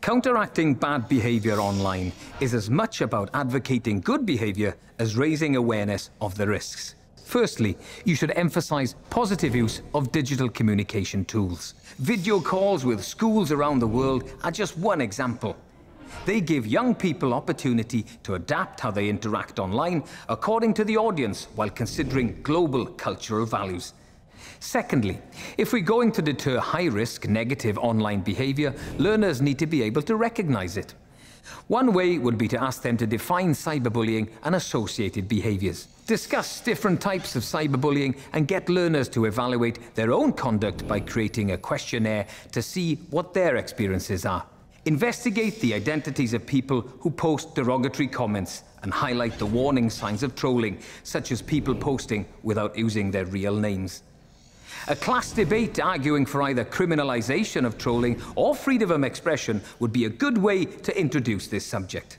Counteracting bad behaviour online is as much about advocating good behaviour as raising awareness of the risks. Firstly, you should emphasise positive use of digital communication tools. Video calls with schools around the world are just one example. They give young people opportunity to adapt how they interact online according to the audience while considering global cultural values. Secondly, if we're going to deter high-risk negative online behaviour, learners need to be able to recognise it. One way would be to ask them to define cyberbullying and associated behaviours. Discuss different types of cyberbullying and get learners to evaluate their own conduct by creating a questionnaire to see what their experiences are. Investigate the identities of people who post derogatory comments and highlight the warning signs of trolling, such as people posting without using their real names. A class debate arguing for either criminalisation of trolling or freedom of expression would be a good way to introduce this subject.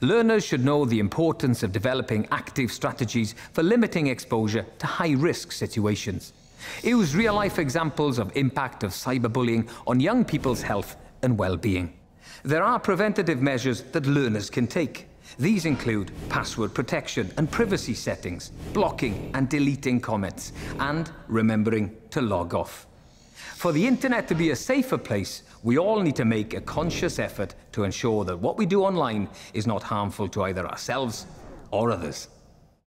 Learners should know the importance of developing active strategies for limiting exposure to high-risk situations. Use real-life examples of impact of cyberbullying on young people's health and well-being. There are preventative measures that learners can take. These include password protection and privacy settings, blocking and deleting comments, and remembering to log off. For the internet to be a safer place, we all need to make a conscious effort to ensure that what we do online is not harmful to either ourselves or others.